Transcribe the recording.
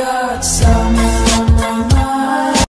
got some